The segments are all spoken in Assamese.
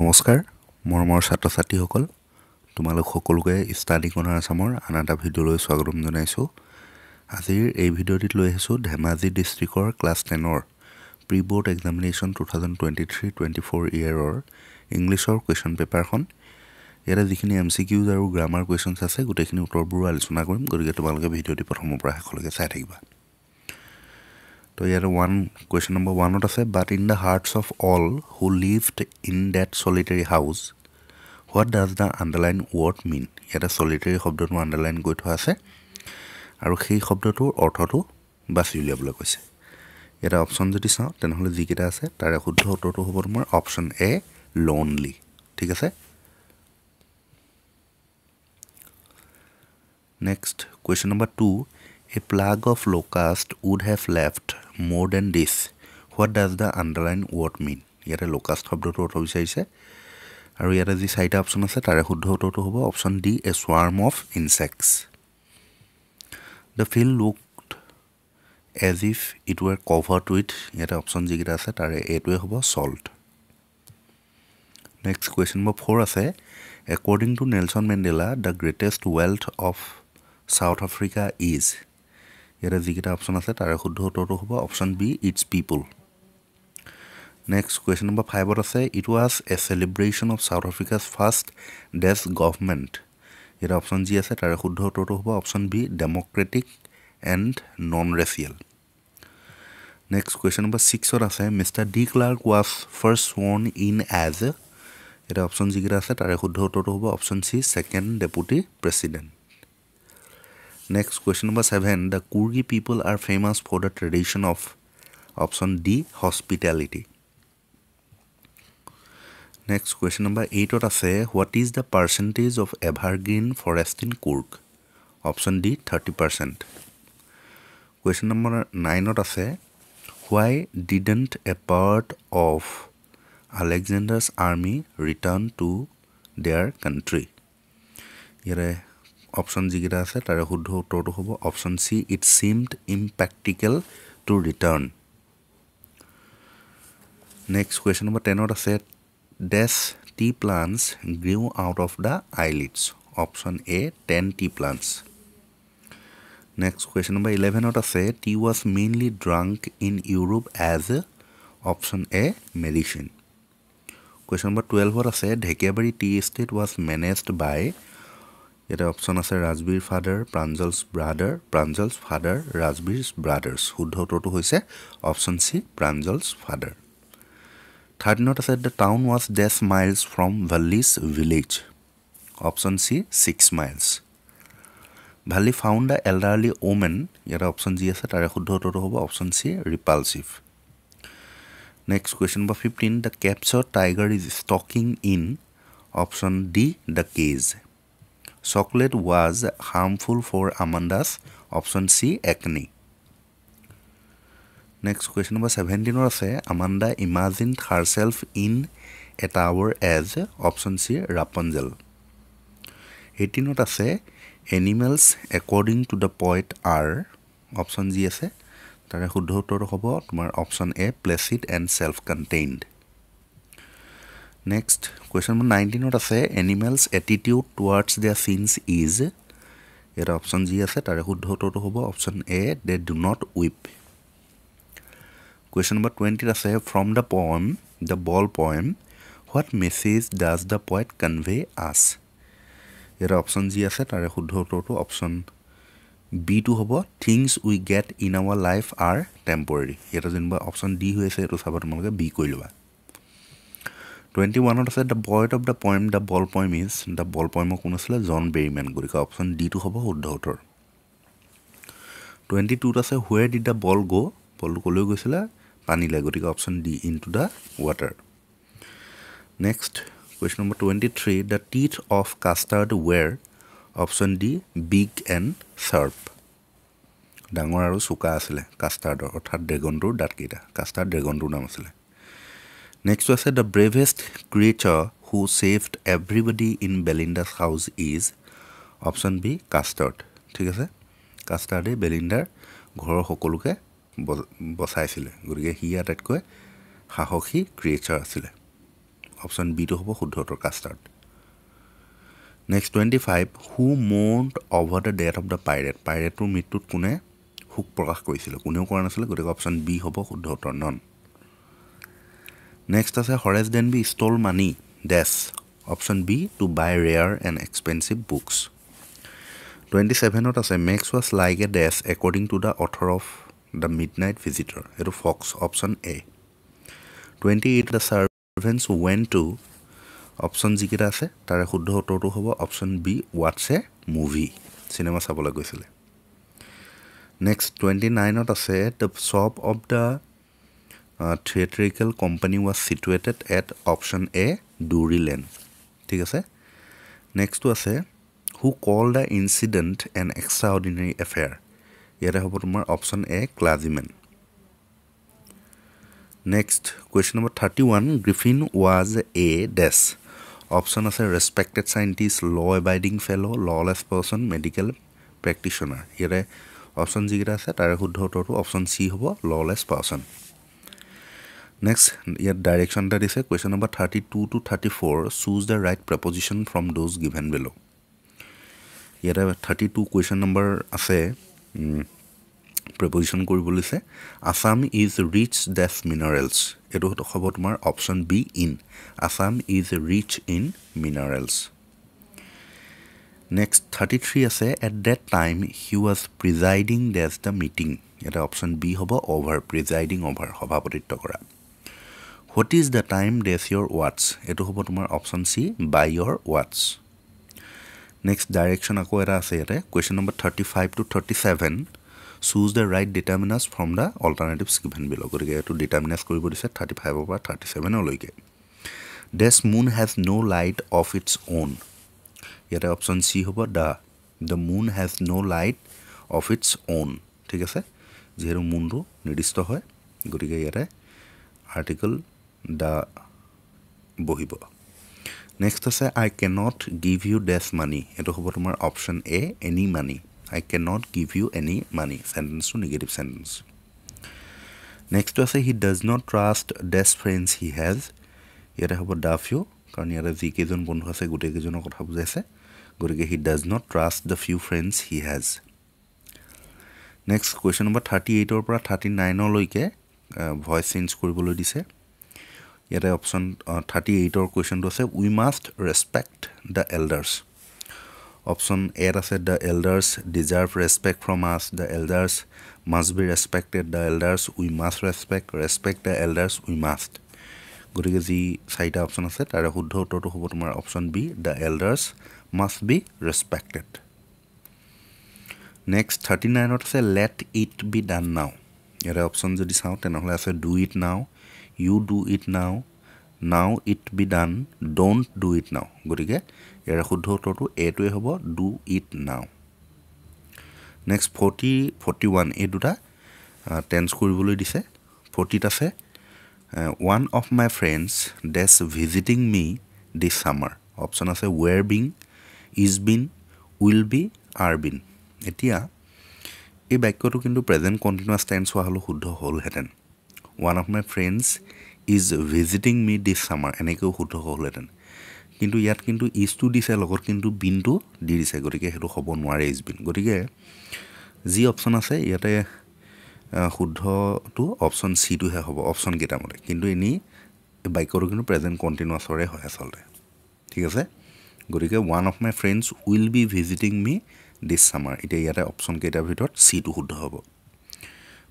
নমস্কাৰ মৰমৰ ছাত্ৰ ছাত্ৰীসকল তোমালোক সকলোকে ষ্টাডি কৰ্ণাৰ আছামৰ আন এটা ভিডিঅ'লৈ স্বাগতম জনাইছোঁ। আজিৰ এই ভিডিঅ'টিত লৈ আহিছোঁ ধেমাজি ডিষ্ট্ৰিক্টৰ ক্লাছ টেনৰ pre board examination two thousand twenty three twenty four ইয়েৰৰ ইংলিছৰ কুৱেশ্যন পেপাৰখন। ইয়াতে যিখিনি এম চি কিউজ আৰু গ্ৰামাৰ কুৱেশ্যনছ আছে গোটেইখিনি উত্তৰবোৰো আলোচনা কৰিম গতিকে তোমালোকে ভিডিঅ'টি প্ৰথমৰ পৰা শেষলৈকে চাই থাকিবা। তো ইয়াত ওৱান কুৱেশ্যন নম্বৰ ওৱানত আছে but in the hearts of all who lived in that solitary house what does the underline word mean ইয়াতে চলিটেৰী শব্দটো আণ্ডাৰলাইন কৰি থোৱা আছে। আৰু সেই শব্দটোৰ অৰ্থটো বাছি উলিয়াবলৈ কৈছে। ইয়াতে অপশ্যন যদি চাওঁ তেনেহ'লে যিকেইটা আছে তাৰে শুদ্ধ উত্তৰটো হ'ব তোমাৰ অপশ্যন এ লোনলি ঠিক আছে? Next question number two a plague of locust would have left more than this what does the underline word mean ইয়াতে লোকাষ্ট শব্দটোৰ অৰ্থ বিচাৰিছে। আৰু ইয়াতে যি চাৰিটা অপশ্যন আছে তাৰে শুদ্ধ উত্তৰটো হ'ব option D a swarm of insects the field looked as if it were covered with ইয়াতে অপশ্যন যিকেইটা আছে তাৰে এইটোৱে হ'ব salt next question number four আছে। According to Nelson Mandela the greatest wealth of South Africa is ইয়াতে যিকেইটা অপশ্যন আছে তাৰে শুদ্ধ উত্তৰটো হ'ব option B its people next question number ফাইভত আছে it was a celebration of South Africa's first dash government ইয়াতে অপশ্যন যি আছে তাৰে শুদ্ধ উত্তৰটো হ'ব option B democratic and non racial next question number ছিক্সত আছে mister de Klerk was first sworn in as এতিয়া অপশ্যন যিকেইটা আছে তাৰে শুদ্ধ উত্তৰটো হ'ব option C second deputy president next question number seven the Coorgi people are famous for the tradition of option D hospitality next question number এইটত আছে what is the percentage of evergreen forest in Coorg option D thirty percent question number নাইনত আছে why didn't a part of Alexander's army return to their country ইয়াৰে অপশ্যন যিকেইটা আছে তাৰে শুদ্ধ উত্তৰটো হ'ব option C it seemed impractical to return next question number টেনত আছে dash tea plants grew out of the eyelids option A ten tea plants next question number ইলেভেনত আছে tea was mainly drunk in Europe as option A medicine question number টুৱেলভত আছে Dhekiabari tea estate was managed by ইয়াতে অপশ্যন আছে Rajvir father Pranjal's brother Pranjal's father Rajvir brothers শুদ্ধ উত্তৰটো হৈছে অপশ্যন চি প্ৰাঞ্জলছ ফাদাৰ থাৰ্টিনত আছে the town was dash miles from Valli's village option C six miles Valli found the elderly women ইয়াতে অপশ্যন যি আছে তাৰে শুদ্ধ উত্তৰটো হ'ব option C repulsive next question number fifteen the কেপছৰ tiger is stalking in option D the cage chocolate was harmful for Amanda's option C acne next question number ছেভেণ্টিনৰ আছে Amanda imagine herself in a tower as option C Rapunzel এইটিনত আছে animals according to the poet are option যি আছে তাৰে শুদ্ধ উত্তৰটো হ'ব তোমাৰ option A placid and self contained next question number নাইনটিনত আছে animals attitude towards the sins is ইয়াত অপশ্যন যি আছে তাৰে শুদ্ধ উত্তৰটো হ'ব option A they do not weep question number টুৱেণ্টিত আছে from the poem the ball poem what message does the poet convey us ইয়াত অপশ্যন যি আছে তাৰে শুদ্ধ উত্তৰটো অপশ্যন বিটো হ'ব things we get in our life are temporary ইয়াতে যেনিবা অপশ্যন ডি হৈ আছে এইটো চাব তোমালোকে বি কৰি ল'বা। টুৱেণ্টি ওৱানত আছে the point of the poem the ball poem is the ball পইমৰ কোন আছিলে? জন বেৰিমেন গতিকে অপশ্যন ডিটো হ'ব শুদ্ধ উত্তৰ। টুৱেণ্টি টুত আছে হুৱেৰ ডিড দ্য বল গ' বলটো ক'লৈ গৈছিলে? পানীলে গতিকে option D into the water next question number twenty three the teeth of custard were option D big and sharp ডাঙৰ আৰু চোকা আছিলে কাষ্টাৰ্ডৰ অৰ্থাৎ ড্ৰেগনটোৰ দাঁতকেইটা। কাষ্টাৰ্ড ড্ৰেগনটোৰ নাম আছিলে। নেক্সট আছে the bravest creature who saved everybody in Belinda's house is option B custard ঠিক আছে? কাষ্টাৰ্ডে বেলিণ্ডাৰ ঘৰৰ সকলোকে বচাইছিলে। গতিকে সি আটাইতকৈ সাহসী ক্ৰিয়েচাৰ আছিলে। অপশ্যন বিটো হ'ব শুদ্ধ উত্তৰ custard next twenty five who mourned over the death of the pirate পাইৰেটটোৰ মৃত্যুত কোনে শোক প্ৰকাশ কৰিছিলে? কোনেও কৰা নাছিলে? গতিকে অপশ্যন বি হ'ব শুদ্ধ উত্তৰ নন। নেক্সট আছে Horace Danby stole money dash option B to buy rare and expensive books twenty ছেভেনত আছে Max was like a dash according to the author of the midnight visitor এইটো fox option A twenty eight the servants when to option যিকেইটা আছে তাৰে শুদ্ধ উত্তৰটো হ'ব অপশ্যন বি ৱাটছ এ মুভি চিনেমা চাবলৈ গৈছিলে। নেক্সট টুৱেণ্টি নাইনত আছে the shop of the theatrical company was situated at option A Drury Lane ঠিক আছে? নেক্সটটো আছে who call the incident an extraordinary affair ইয়াতে হ'ব তোমাৰ option A clergymen next question number thirty one Griffin was a dash option আছে respected scientist law abiding fellow' lawless person medical practitioner ইয়াতে অপশ্যন যিকেইটা আছে তাৰে শুদ্ধ উত্তৰটো অপশ্যন চি হ'ব ললেছ পাৰ্চন নেক্সট ইয়াত ডাইৰেকশ্যন এটা দিছে question number thirty two to thirty four choose the right proposition from those given below' ইয়াতে থাৰ্টি টু কুৱেশ্যন নম্বৰ আছে প্ৰেপজিশ্যন কৰিবলৈ দিছে Assam is rich dash minerals এইটো হ'ব তোমাৰ option B in Assam is rich in minerals next thirty three আছে at that time he was presiding dash the meeting ইয়াতে অপশ্যন বি হ'ব অভাৰ প্ৰিজাইডিং অভাৰ সভাপতিত্ব কৰা। What is the time dash your ৱাটছ এইটো হ'ব তোমাৰ অপশ্যন চি বাই ইয়ৰ ৱাটছ নেক্সট ডাইৰেকশ্যন আকৌ এটা আছে ইয়াতে। Question number thirty five to thirty seven choose the right determiners from the alternatives given below' গতিকে এইটো ডিটাৰমিনাছ কৰিব দিছে থাৰ্টি ফাইভৰ পৰা thirty ছেভেনলৈকে dash moon has no' light of its own ইয়াতে অপশ্যন চি হ'ব the the moon has no' light of its own ঠিক আছে? যিহেতু মুনটো নিৰ্দিষ্ট হয়। গতিকে ইয়াতে আৰ্টিকল দ্য বহিব। নেক্সট আছে I can't give you dash money এইটো হ'ব তোমাৰ option A any money I can not give you any money চেণ্টেঞ্চটো negative sentence নেক্সটটো আছে he does not trust dash friends he has ইয়াতে হ'ব ডাফ ইউ কাৰণ ইয়াতে যিকেইজন বন্ধু আছে গোটেইকেইজনৰ কথা বুজাইছে। গতিকে he does not trust the few friends he has next question number thirty এইটৰ পৰা থাৰ্টি নাইনলৈকে ভইচ চেঞ্জ কৰিবলৈ দিছে। ইয়াতে অপশ্যন থাৰ্টি এইটৰ কুৱেশ্যনটো আছে we must respect the elders option এত আছে the elders deserve respect from us the elders must be respected the elders we must respect respect the elders we must গতিকে যি চাৰিটা অপশ্যন আছে তাৰে শুদ্ধ উত্তৰটো হ'ব তোমাৰ option B the elders must be respected next thirty নাইনত আছে লেট ইট বি ডান নাও ইয়াতে অপশ্যন যদি চাওঁ তেনেহ'লে আছে do it now you do it now now it be done don't do it now গতিকে ইয়াৰে শুদ্ধ উত্তৰটো এইটোৱে হ'ব do it now next forty forty one এই দুটা টেন্স কৰিবলৈ দিছে। ফৰ্টিত আছে one of my friends dash visiting me this summer option আছে were being is been will be are been এতিয়া এই বাক্যটো কিন্তু প্ৰেজেণ্ট কণ্টিনিউৱাছ টেন্স হোৱা হ'লেও শুদ্ধ হ'লহেঁতেন। One of my friends is visiting me this summer এনেকৈও শুদ্ধ হ'লহেঁতেন। কিন্তু ইয়াত কিন্তু ইজটো দিছে লগত কিন্তু বিনটো দি দিছে গতিকে সেইটো হ'ব নোৱাৰে ইজ বিন। গতিকে যি অপশ্যন আছে ইয়াতে শুদ্ধটো অপশ্যন চিটোহে হ'ব অপশ্যন কেইটামতে কিন্তু এনেই বাক্যটো কিন্তু প্ৰেজেণ্ট কণ্টিনিউৱাছৰে হয় আচলতে। ঠিক আছে? গতিকে one of my friends will be visiting me this summer এতিয়া ইয়াতে অপশ্যন কেইটাৰ ভিতৰত চিটো শুদ্ধ হ'ব।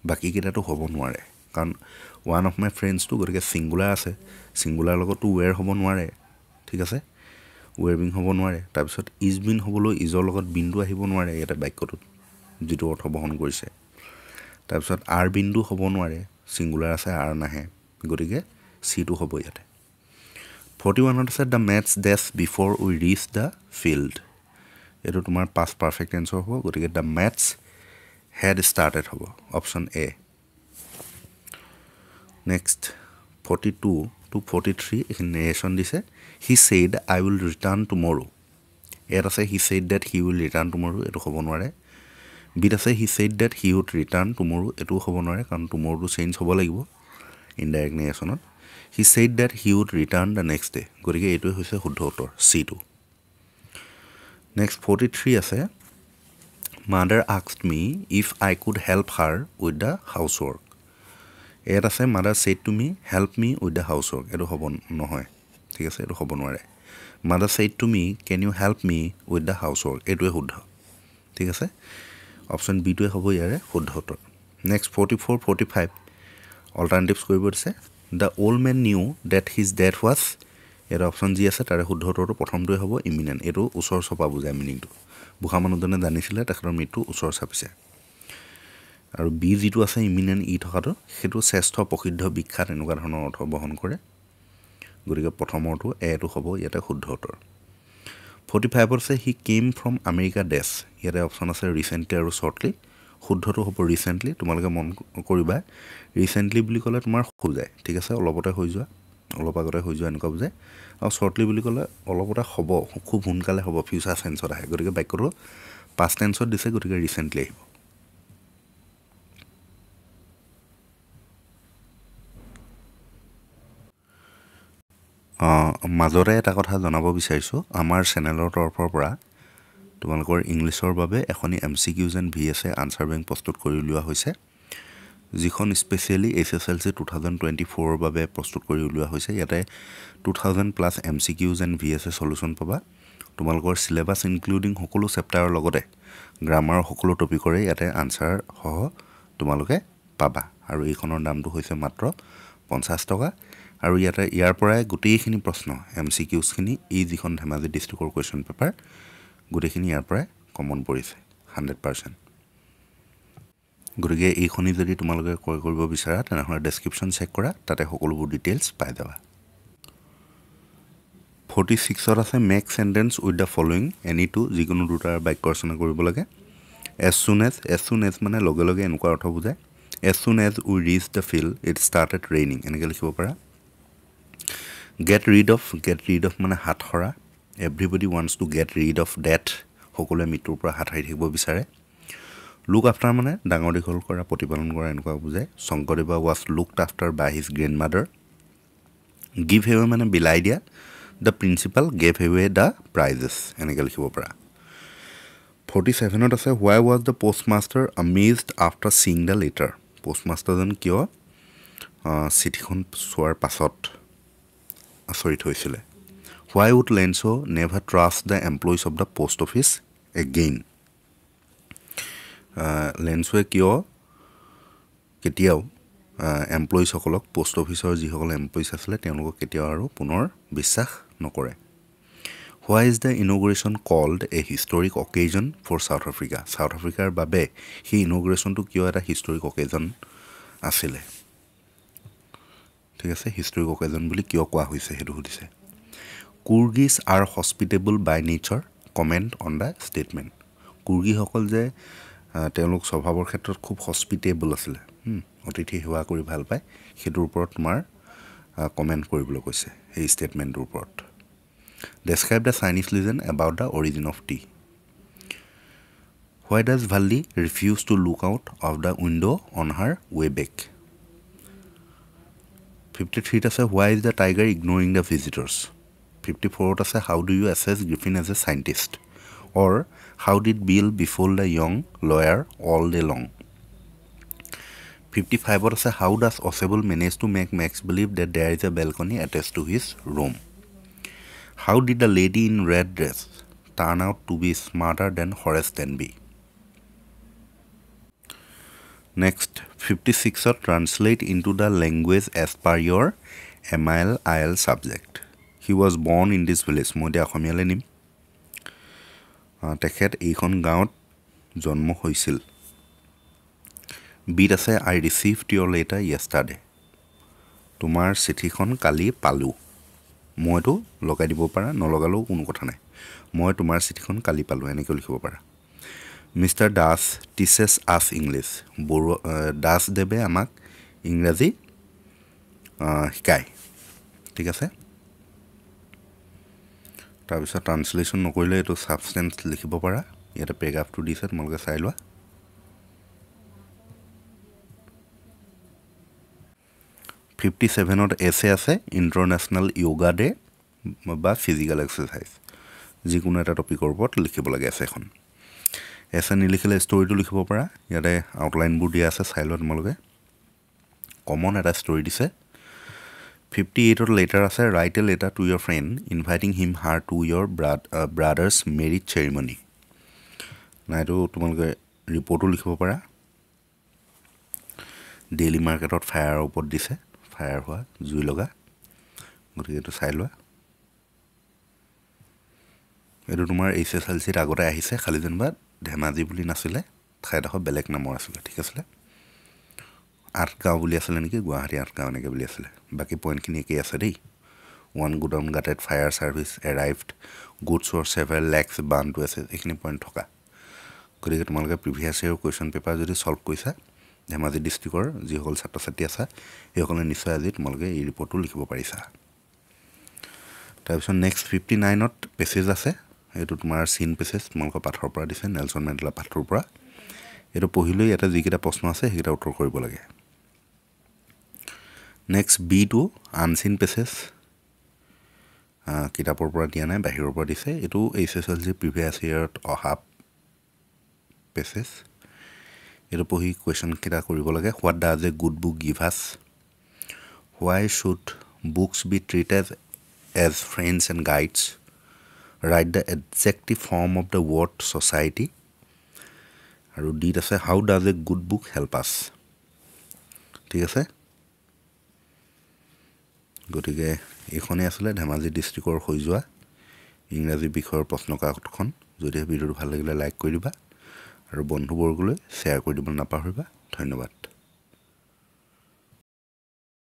বাকীকেইটাতো হ'ব নোৱাৰে। কাৰণ ওৱান অফ মাই ফ্ৰেণ্ডছটো গতিকে ছিংগুলাৰ আছে। ছিংগুলাৰ লগতো ৱেৰ হ'ব নোৱাৰে ঠিক আছে? ৱেৰ বিং হ'ব নোৱাৰে। তাৰপিছত ইজ বিন হ'বলৈ ইজৰ লগত বিনটো আহিব নোৱাৰে ইয়াতে বাক্যটোত যিটো অৰ্থ বহন কৰিছে। তাৰপিছত আৰ বিনটো হ'ব নোৱাৰে ছিংগুলাৰ আছে আৰ নাহে। গতিকে চিটো হ'ব ইয়াতে। ফৰ্টি ওৱানত আছে the match dash before we reach the field এইটো তোমাৰ পাষ্ট পাৰফেক্ট এনচাৰ হ'ব গতিকে দ্য মেথছ হেড ষ্টাৰ্টেড হ'ব option A next forty two to forty three এইখিনি নেৰেশ্যন দিছে। He said I will return tomorrow ইয়াত আছে he said that he will return tomorrow এইটো হ'ব নোৱাৰে। বিত আছে he said that he would return tomorrow এইটোও হ'ব নোৱাৰে কাৰণ টুমৰোটো চেঞ্জ হ'ব লাগিব indirect নেৰেশ্যনত he said that he would return the next day গতিকে এইটোৱে হৈছে শুদ্ধ উত্তৰ চিটো নেক্সট ফৰ্টি থ্ৰী আছে। Mother আক্সড me if I could help her with the house work ইয়াত আছে mother said to me help me with the housework এইটো হ'ব নহয়। ঠিক আছে এইটো হ'ব নোৱাৰে। Mother said to me can you help me with the housework এইটোৱে শুদ্ধ। ঠিক আছে? অপশ্যন বিটোৱে হ'ব ইয়াৰে শুদ্ধ উত্তৰ। Next forty four forty five alternatives কৰিব দিছে। The old man knew that his death was ইয়াত অপশ্যন যি আছে তাৰে শুদ্ধ উত্তৰটো প্ৰথমটোৱে হ'ব ইমিনেণ্ট এইটো ওচৰ চপা বুজায় মিনিংটো বুঢ়া মানুহজনে জানিছিলে তেখেতৰ মৃত্যু ওচৰ চাপিছে আৰু বি যিটো আছে ইমিনেণ্ট ই থকাটো সেইটো শ্ৰেষ্ঠ প্ৰসিদ্ধ বিখ্যাত এনেকুৱা ধৰণৰ অৰ্থ বহন কৰে। গতিকে প্ৰথমৰটো এটো হ'ব ইয়াতে শুদ্ধ উত্তৰ। ফৰ্টি ফাইভত আছে হি কেম ফ্ৰম আমেৰিকা ডেছ ইয়াতে অপশ্যন আছে ৰিচেণ্টলি আৰু শ্বৰ্টলি শুদ্ধটো হ'ব ৰিচেণ্টলি তোমালোকে মন কৰিবা। ৰিচেণ্টলি বুলি ক'লে তোমাৰ হৈ যায়। ঠিক আছে অলপতে হৈ যোৱা অলপ আগতে হৈ যোৱা এনেকুৱা বুজায়। আৰু শ্বৰ্টলি বুলি ক'লে অলপতে হ'ব খুব সোনকালে হ'ব ফিউচাৰ চেঞ্চত আহে। গতিকে বাক্যটো পাষ্ট টেন্সত দিছে গতিকে ৰিচেণ্টলি আহিব। মাজতে এটা কথা জনাব বিচাৰিছোঁ। আমাৰ চেনেলৰ তৰফৰ পৰা তোমালোকৰ ইংলিছৰ বাবে এখনি M C Qs and V S A answer bank প্ৰস্তুত কৰি উলিওৱা হৈছে। যিখন specially H S L C two thousand twenty ফ'ৰৰ বাবে প্ৰস্তুত কৰি উলিওৱা হৈছে। ইয়াতে two thousand plus M C Qs and V S A solution পাবা। তোমালোকৰ চিলেবাছ ইনক্লুডিং সকলো চেপ্টাৰৰ লগতে গ্ৰামাৰৰ সকলো টপিকৰে ইয়াতে আনচাৰ সহ তোমালোকে পাবা। আৰু এইখনৰ দামটো হৈছে মাত্ৰ পঞ্চাছ টকা। আৰু ইয়াতে ইয়াৰ পৰাই গোটেইখিনি প্ৰশ্ন এম চি কিউজখিনি এই যিখন ধেমাজি ডিষ্ট্ৰিক্টৰ কুৱেশ্যন পেপাৰ গোটেইখিনি ইয়াৰ পৰাই কমন পৰিছে হাণ্ড্ৰেড পাৰ্চেণ্ট গতিকে এইখনি যদি তোমালোকে ক্ৰয় কৰিব বিচাৰা তেনেহ'লে ডেছক্ৰিপশ্যন চেক কৰা তাতে সকলোবোৰ ডিটেইলছ পাই যাবা। ফৰ্টি ছিক্সত আছে make sentence with the following any two যিকোনো দুটাৰ বাক্য ৰচনা কৰিব লাগে। As soon as as soon as মানে লগে লগে এনেকুৱা অৰ্থ বুজায়। As soon as we reach the field it started raining এনেকৈ লিখিব পাৰা। Get rid of get rid of মানে হাত সৰা। Everybody wants to get rid of death সকলোৱে মৃত্যুৰ পৰা হাত সাৰি থাকিব বিচাৰে। লুক আফটাৰ মানে ডাঙৰ দীঘল কৰা প্ৰতিপালন কৰা এনেকুৱা বুজায়। Sankardeva was looked after by his grand mother give away বিলাই দিয়া। The principal gave away the prizes এনেকৈ লিখিব পাৰা। ফৰ্টি ছেভেনত আছে why was the postmaster amazed after seeing the letter পষ্টমাষ্টাৰজন কিয় চিঠিখন চোৱাৰ পাছত আচৰিত হৈছিলে। Why would Lencho never trust the employees of the post office again লেন্সৱে কিয় কেতিয়াও এমপ্লয়িজসকলক পষ্ট অফিচৰ যিসকল এমপ্লয়িজ আছিলে তেওঁলোকক কেতিয়াও আৰু পুনৰ বিশ্বাস নকৰে। Why is the inauguration called a historic occasion for South Africa South আফ্ৰিকাৰ বাবে সেই ইনগ্ৰেশ্যনটো কিয় এটা হিষ্টৰিক অকেজন আছিলে? ঠিক আছে হিষ্টৰিক অকেজন বুলি কিয় কোৱা হৈছে সেইটো সুধিছে। Coorgis are hospitable by nature comment on the statement কুৰ্গীসকল যে তেওঁলোক স্বভাৱৰ ক্ষেত্ৰত খুব হস্পিটেবল আছিলে অতিথি সেৱা কৰি ভাল পায় সেইটোৰ ওপৰত তোমাৰ কমেণ্ট কৰিবলৈ কৈছে সেই ষ্টেটমেণ্টটোৰ ওপৰত। Describe the Chinese legend about the origin of tea why does Valli refuse to look out of the window' on her way back fifty থ্ৰীত আছে why is the tiger ignoring the visitors fifty ফ'ৰত আছে how do you assess Griffin as a scientist or how did Bill befool the young lawyer all day long fifty ফাইভত আছে how does Ausable manage to make Max believe that there is a balcony attach to his room how did the lady in red dress turn out to be smarter than Horace Danby next fifty ছিক্সত translate into the language as per your M I L I L subject he was born in this village মই এতিয়া অসমীয়ালৈ নিম। তেখেত এইখন গাঁৱত জন্ম হৈছিল। বিট আছে I receive your letter yesterday তোমাৰ চিঠিখন কালি পালোঁ। মইতো লগাই দিব পাৰা নলগালেও কোনো কথা নাই। মই তোমাৰ চিঠিখন কালি পালোঁ এনেকৈ লিখিব পাৰা। মিষ্টাৰ দাস টিচেছ আছ ইংলিছ। বড়ো দাসদেৱে আমাক ইংৰাজী শিকায়। ঠিক আছে? তাৰপিছত ট্ৰান্সলেশ্যন নকৰিলে এইটো ছাবষ্টেঞ্চ লিখিব পাৰা। ইয়াতে পেৰাগ্ৰাফটো দিছে তোমালোকে চাই লোৱা। ফিফটি ছেভেনত এছে আছে ইণ্টাৰনেশ্যনেল য়োগা ডে বা ফিজিকেল এক্সাৰচাইজ যিকোনো এটা টপিকৰ ওপৰত লিখিব লাগে এছে এখন এছে নিলিখিলে ষ্টৰিটো লিখিব পাৰা। ইয়াতে আউটলাইনবোৰ দিয়া আছে চাই লোৱা তোমালোকে। কমন এটা ষ্টৰি দিছে। ফিফটি এইটত লেটাৰ আছে write a letter to your friend inviting him her to your brother's married ceremony নাইটো তোমালোকে ৰিপৰ্টো লিখিব পাৰা। ডেইলি মাৰ্কেটত ফায়াৰৰ ওপৰত দিছে। ফায়াৰ হোৱা জুই লগা। গতিকে এইটো চাই লোৱা। এইটো তোমাৰ এইচ এছ এল চিত আগতে আহিছে খালি যেনিবা ধেমাজি বুলি নাছিলে ঠাইডোখৰ বেলেগ নামৰ আছিলে ঠিক আছিলে? আঠগাঁও বুলি আছিলে নেকি গুৱাহাটী আঠগাঁও এনেকৈ বুলি আছিলে। বাকী পইণ্টখিনি একেই আছে দেই। One godown gutted fire service arrived goods or several lakhs burnt to আছে এইখিনি পইণ্ট থকা। গতিকে তোমালোকে প্ৰিভিয়াছ ইয়েৰ কুৱেশ্যন পেপাৰ যদি ছল্ভ কৰিছা ধেমাজি ডিষ্ট্ৰিক্টৰ যিসকল ছাত্ৰ ছাত্ৰী আছা সেইসকলে নিশ্চয় আজি তোমালোকে এই ৰিপৰ্টটো লিখিব পাৰিছা। তাৰপিছত নেক্সট ফিফটি নাইনত পেছেজ আছে। এইটো তোমাৰ চিন পেছেজ তোমালোকৰ পাঠৰ পৰা দিছে নেলচন মেণ্ডেলা পাঠটোৰ পৰা। এইটো পঢ়িলৈ ইয়াতে যিকেইটা প্ৰশ্ন আছে সেইকেইটা উত্তৰ কৰিব লাগে। Next B two unseen passage কিতাপৰ পৰা দিয়া নাই বাহিৰৰ পৰা দিছে। এইটো H S L C previous year অহা পেছেজ এইটো পঢ়ি কুৱেশ্যনকেইটা কৰিব লাগে। What does a good book give us why should books be treated as friends and guides write the adjective form of the word society আৰু ডিত আছে how does a good book help us ঠিক আছে গতিকে এইখনেই আছিলে ধেমাজি ডিষ্ট্ৰিক্টৰ হৈ যোৱা ইংৰাজী বিষয়ৰ প্ৰশ্নকাকতখন যদিহে ভিডিঅ'টো ভাল লাগিলে লাইক কৰি দিবা আৰু বন্ধুবৰ্গলৈ শ্বেয়াৰ কৰি দিবলৈ নাপাহৰিবা। ধন্যবাদ।